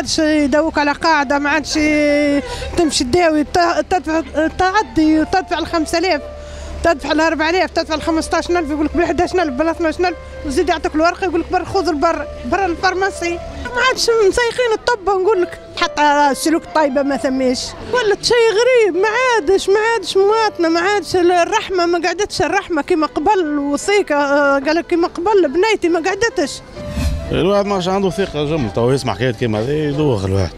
عادش يدوك على قاعدة ما عادش تمشي تداوي تدفع تعدي وتدفع ال 5000 تدفع ال 4000 تدفع ال 15000 يقول لك بال 11000 بال 12000 وزيد يعطيك الورقة يقول لك بر خذ البر برا الفارماسي ما عادش مسيخين الطب نقول لك حتى السلوك الطيبه ما ثماش. ولت شيء غريب ما عادش ما عادش مواطنه ما عادش الرحمة ما قعدتش الرحمة كما قبل وثيقة آه، قال لك كما قبل بنيتي ما قعدتش. الواحد ما عنده ثقة جملة. تو يسمع حكايات كيما هذه يدوخ الواحد.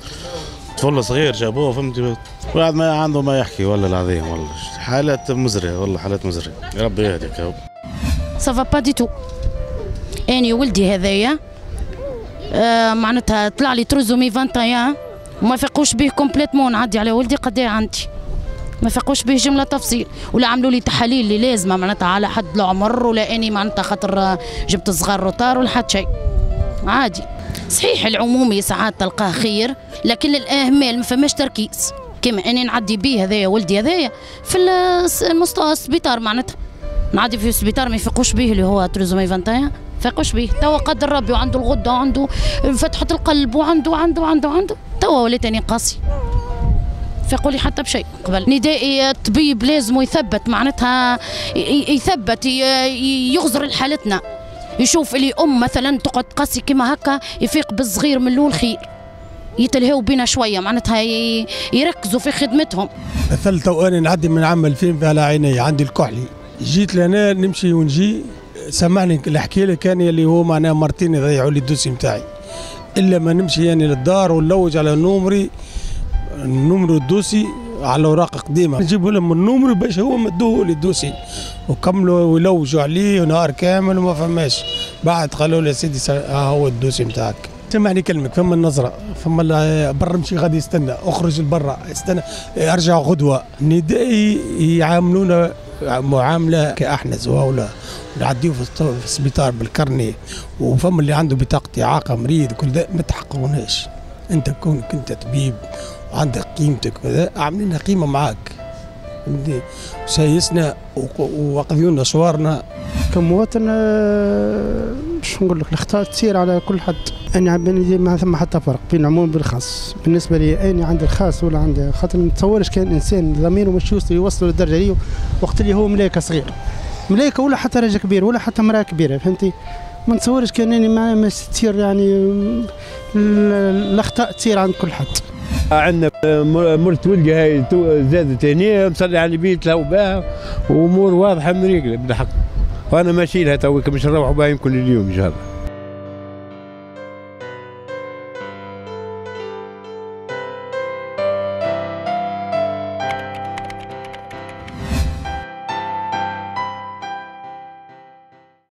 طفل صغير جابوه فهمتي الواحد ما عنده ما يحكي ولا العظيم والله. حالات مزرية والله حالات مزرية ربي يهديك ça va pas du tout اني ولدي هذايا آه معناتها طلع لي trisomie 21 وما فاقوش به complètement نعدي على ولدي قد إيه عندي؟ ما فاقوش به جملة تفصيل. ولا عملوا لي تحاليل اللي لازمة معناتها على حد العمر ولا أني معناتها خاطر جبت صغار روتار ولا حد شيء. عادي. صحيح العمومي ساعات تلقاه خير لكن الاهمال ما فماش تركيز. كما أني نعدي بيه هذايا ولدي هذايا في المستوى السبيطار معناتها. نعدي في السبيطار ما يفيقوش به اللي هو تروزومي 21 فيقوش به توا قدر ربي وعنده الغدة وعنده فتحة القلب وعنده وعنده وعنده وعنده. توا وليتني قاسي. فيقول لي حتى بشيء قبل. ندائي الطبيب لازم يثبت معناتها يثبت يغزر لحالتنا يشوف اللي أم مثلا تقعد قاسي كما هكا يفيق بالصغير من الأول خير يتلهوا بينا شوية معناتها يركزوا في خدمتهم. مثلت وأنا نعدي من عام 2000 على عيني عندي الكحلي جيت لهنا نمشي ونجي سمعني نحكي لك كان اللي هو معناها مرتين يضيعوا لي الدوسي نتاعي إلا ما نمشي يعني للدار ونلوج على نومري نمرو الدوسي على أوراق قديمة. نجيبوا لهم النمر باش هو مدوه لي الدوسي وكملوا ويلوجوا عليه نهار كامل وما فماش. بعد قالوا لي يا سيدي ها هو الدوسي نتاعك. سمعني كلمك فما النظرة فما ال- برا مشي غادي يستنى. اخرج لبرا استنى ارجع غدوة. ندائي يعاملونا معاملة كأحنز ولا نعديو في السبيطار بالكرني. وفما اللي عنده بطاقة إعاقة مريض كل ده ما تحققوناش. أنت كونك أنت طبيب وعندك قيمتك وكذا عاملين قيمة معاك؟ سايسنا وق- وقضيونا صورنا. كمواطن باش نقول لك الأخطاء تصير على كل حد. أنا دي ما ثم حتى فرق بين العموم بالخاص. بالنسبة لي اني عندي الخاص ولا عندي خاطر ما نتصورش كان إنسان ضميره مش يوصل يوصل للدرجة دي وقت اللي هو ملايكة صغير ملايكة ولا حتى راجل كبير ولا حتى امرأة كبيرة فهمتي ما نتصورش كان اني ما تصير يعني ال- الاخطاء تصير عند كل حد. عندنا مرت ولدي هاي زادت هنا مصلي على البيت لو بها وأمور واضحة مريقله بالحق. وأنا ماشي لها تو مش نروحوا بها يمكن اليوم إن شاء الله.